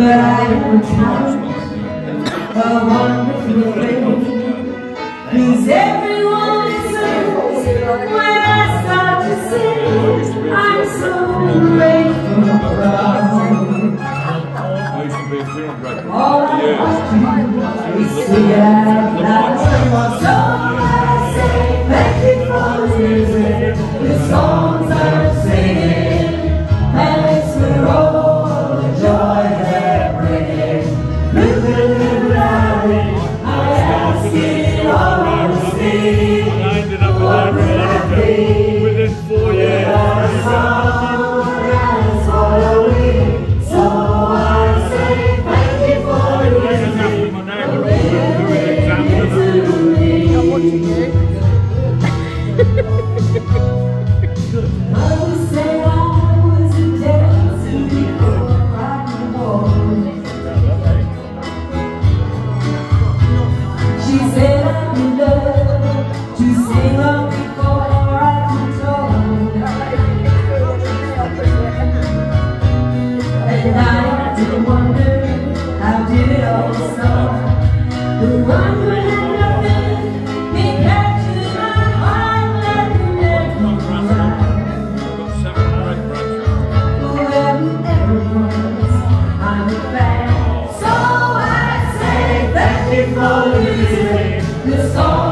But I will count a wonderful thing. Cause everyone listens when I start to sing. I'm so grateful for all I want to do is see at night. And I didn't wonder how did it all start. The one who had nothing, my heart I'm. So I say thank you for listening. The song.